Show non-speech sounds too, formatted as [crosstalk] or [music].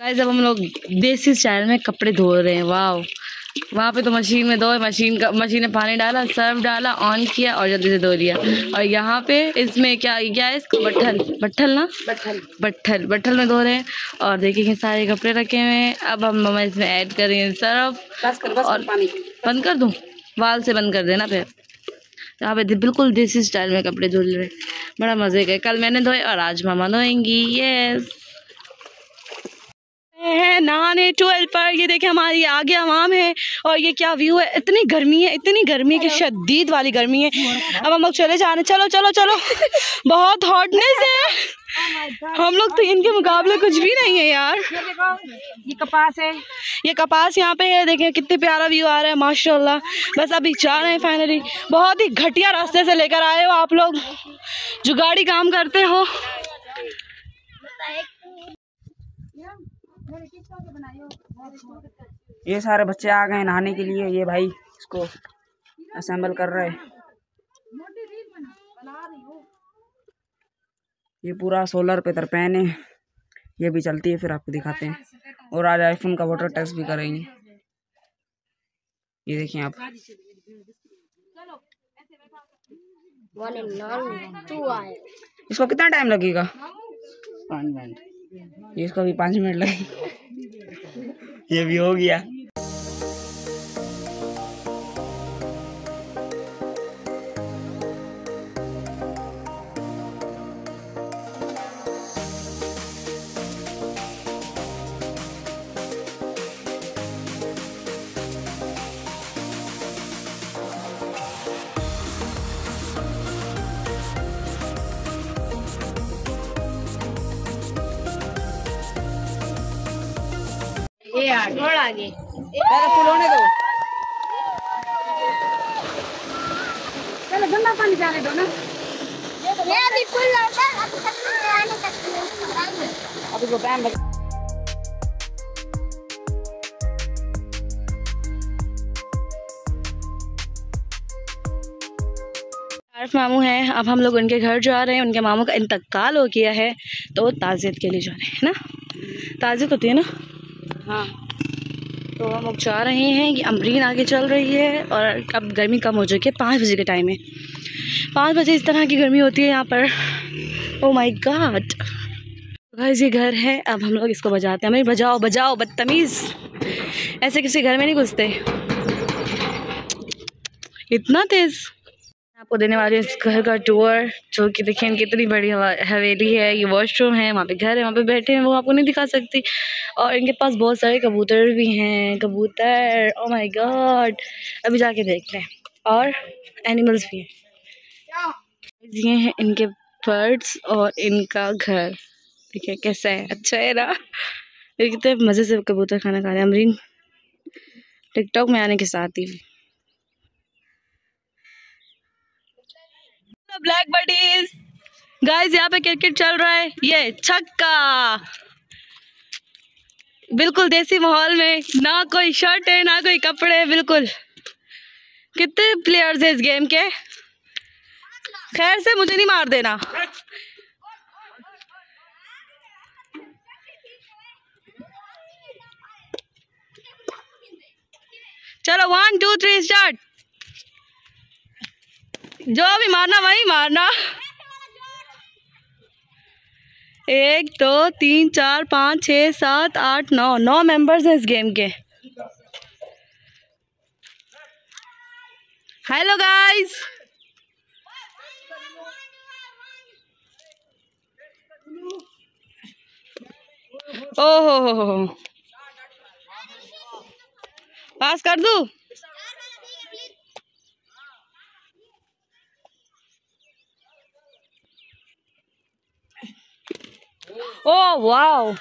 Guys अब हम लोग देसी स्टाइल में कपड़े धो रहे हैं। वाह वहाँ पे तो मशीन में धोए मशीन का मशीन में पानी डाला सर्फ डाला ऑन किया और जल्दी से धो लिया। और यहाँ पे इसमें क्या क्या है इसको? बट्ठल। बट्ठल ना? बट्ठल। बट्ठल। बट्ठल में धो रहे हैं और देखिए सारे कपड़े रखे हुए हैं। अब हम मम्मा इसमें ऐड कर रही हैं सर्फ बस कर बस और पानी। बंद कर दूँ? वाल से बंद कर देना फिर। यहाँ पे बिल्कुल देसी स्टाइल में कपड़े धुल रहे बड़ा मज़े का कल मैंने धोए और आज मामा धोएँगी। यस है नहाने ट्वेल्व पर ये देखे हमारी आगे आवाम है और ये क्या व्यू है? इतनी गर्मी है इतनी गर्मी है कि शदीद वाली गर्मी है। अब हम लोग चले जा रहे हैं चलो चलो चलो। [laughs] बहुत हॉटनेस है। हम लोग तो इनके मुकाबले कुछ भी नहीं है यार। ये ये कपास है। ये कपास यहाँ पे है देखें कितने प्यारा व्यू आ रहा है माशाल्लाह। बस अभी जा रहे हैं फाइनली बहुत ही घटिया रास्ते से लेकर आए हो आप लोग। जो गाड़ी काम करते हो। ये सारे बच्चे आ गए नहाने के लिए ये भाई इसको असेंबल कर रहे ये पूरा सोलर पे तरपैन है। ये भी चलती है फिर आपको दिखाते हैं। और आज आईफोन का वाटर टेस्ट भी करेंगे। ये देखिए आप। इसको कितना टाइम लगेगा? पाँच मिनट। इसको भी पाँच मिनट लगे ये भी हो गया। पहले फुल होने दो। गंदा पानी जाने दो ना। अभी को टाइम आरफ मामू हैं अब हम लोग उनके घर जा रहे हैं उनके मामू का इंतकाल हो गया है तो वो ताज़ियत के लिए जा रहे हैं ना? ताज़ियत होती है ना? हाँ। तो हम लोग जा रहे हैं कि अमरीन आगे चल रही है और अब गर्मी कम हो चुकी है, पाँच बजे के टाइम में पाँच बजे इस तरह की गर्मी होती है यहाँ पर। ओ माई गॉड गाइस ये घर है, अब हम लोग इसको बजाते हैं। अमरीन बजाओ बजाओ, बदतमीज़। ऐसे किसी घर में नहीं घुसते। इतना तेज़। आपको देने वाले इस घर का टूर जो कि देखिए इनकी इतनी बड़ी हवा- हवेली है, ये वॉशरूम है, वहाँ पे घर है, वहाँ पे बैठे हैं, वो आपको नहीं दिखा सकती। और इनके पास बहुत सारे कबूतर भी हैं, कबूतर ओ माय गॉड अभी जाके देखते हैं और एनिमल्स भी हैं। ये हैं इनके बर्ड्स और इनका घर। देखिए कैसा है अच्छा है ना? कितने मज़े से कबूतर खाना खा रहे हैं, अमरीन। टिकटॉक में आने के साथ ही। ब्लैक बडीज गाइस यहाँ पे क्रिकेट चल रहा है। ये छक्का। बिल्कुल देसी माहौल में। ना कोई शर्ट है, ना कोई कपड़े है बिल्कुल। कितने प्लेयर्स हैं इस गेम के? खैर से मुझे नहीं मार देना। चलो वन टू थ्री स्टार्ट जो भी मारना, वही मारना। एक, दो, तीन, चार, पाँच, छः, सात, आठ, नौ। नौ मेंबर्स हैं इस गेम के। हेलो गाइस ओहो, हो हो पास कर दूँ? Oh wow